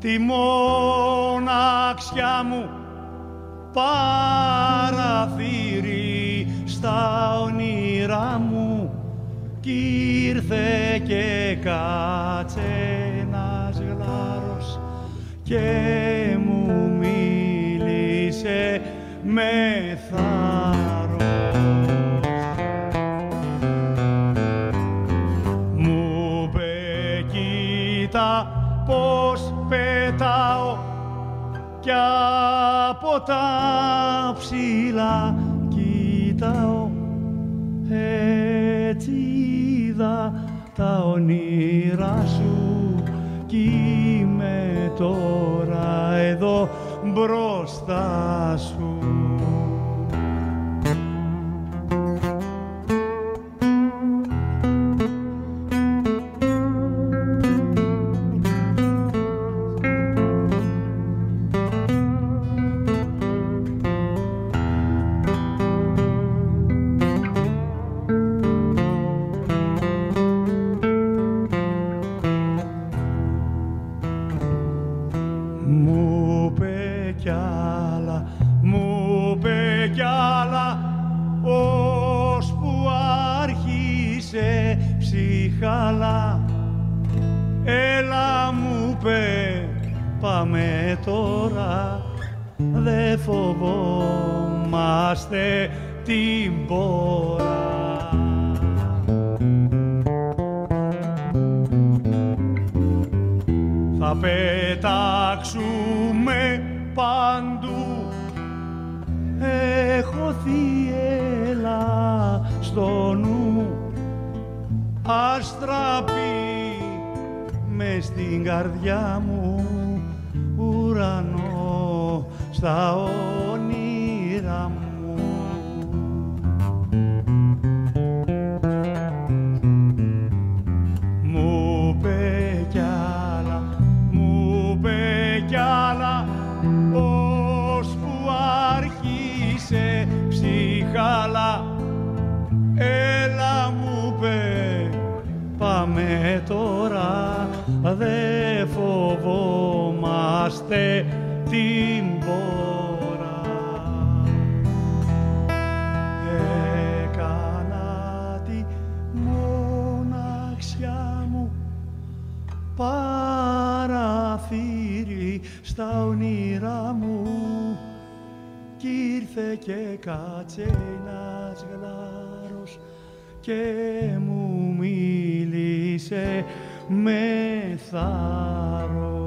τη μοναξιά μου παραθύρι στα όνειρά μου κι ήρθε και κάτσε ένας γλάρος και μου μίλησε με θάρρος. Μου είπε κοίτα πως πετάω κι από τα ψηλά κοιτάω έτσι είδα τα όνειρά σου κι είμαι τώρα εδώ μπροστά σου. κι άλλα, μου είπε κι άλλα, ως που άρχισε ψυχαλά. Έλα μου πε, πάμε τώρα, δε φοβόμαστε την πόρα. Θα πετάξουμε παντού. Έχω θύελα στο νου. Αστραπή με στην καρδιά μου ουρανό στα όνειρά Με τώρα, δε φοβόμαστε την πόρα. Έκανα τη μοναξιά μου παραθύρι στα όνειρά μου κι ήρθε και κάτσε ένας γλάρος και μου με θάρρος.